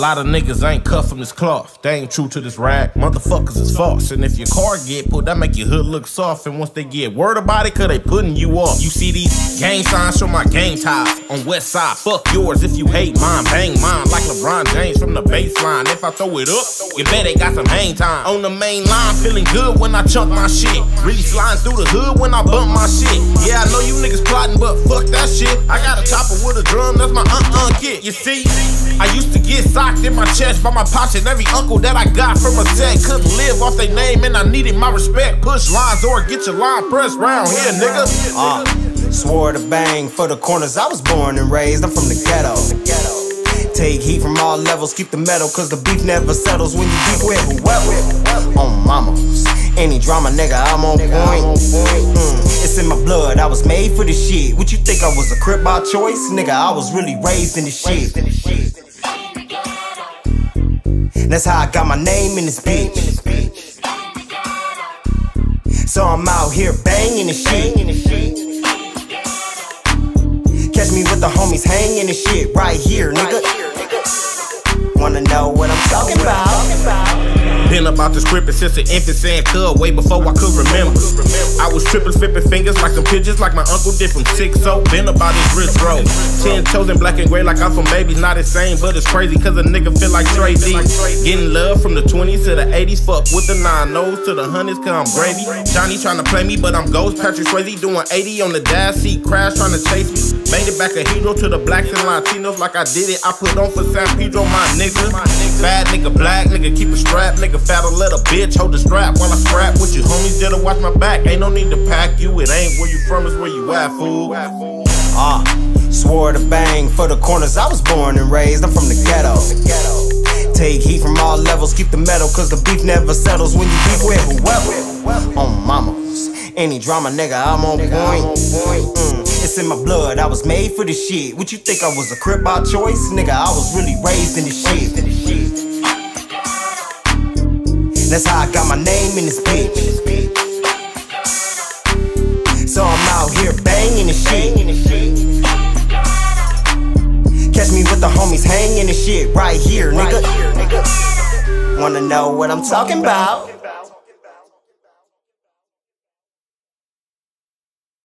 lot of niggas ain't cut from this cloth. They ain't true to this rag. Motherfuckers is false. And if your car get pulled, that make your hood look soft. And once they get word about it, cause they putting you off. You see these gang signs from my gang ties on west side. Fuck yours if you hate mine. Bang mine like LeBron James from the baseline. If I throw it up, you bet they got some hang time. On the main line, feeling good when I chunk my shit. Really sliding through the hood when I bump my shit. Yeah, I know you niggas plotting, but fuck that shit. I got a chopper with a drum, that's my uh-uh kit. You see, I used to get socked in my chest by my pops and every uncle that I got from a set. Couldn't live off their name and I needed my respect. Push lines or get your line pressed round here, nigga. Uh, swore to bang for the corners. I was born and raised, I'm from the ghetto. Take heat from all levels, keep the metal, cause the beef never settles when you beef with whoever. On mamas. Any drama, nigga, I'm on point. Mm, it's in my blood, I was made for this shit. What you think I was a crip by choice? Nigga, I was really raised in this shit. That's how I got my name in this bitch. So I'm out here banging this shit. Catch me with the homies hanging this shit right here, nigga. Been about the script since an infant saying cub way before I could remember. I was tripping, flipping fingers like some pigeons, like my uncle did from six so. Been about his wrist, bro. Ten toes in black and gray, like I'm from babies, not insane, but it's crazy cause a nigga feel like Trey D. Getting love from the 20s to the 80s, fuck with the nine nose to the hundreds, cause I'm gravy. Johnny trying to play me, but I'm ghost. Patrick Swayze doing 80 on the dash seat, crash trying to chase me. Made it back a hero to the blacks and Latinos like I did it. I put on for San Pedro, my nigga. Bad nigga, black nigga, keep a strap, nigga fatter, let a bitch hold the strap while I scrap with you homies that'll watch my back. Ain't no need to pack you, it ain't where you from, it's where you at, fool. Ah, uh, swore to bang for the corners. I was born and raised, I'm from the ghetto. Take heat from all levels, keep the metal, cause the beef never settles when you beef with whoever. On mamas, any drama, nigga, I'm on point. Mm, it's in my blood, I was made for this shit. What you think I was a crip by choice? Nigga, I was really raised in this shit. That's how I got my name in this bitch. So I'm out here banging this shit. Catch me with the homies hanging this shit right here, nigga. Wanna know what I'm talking about?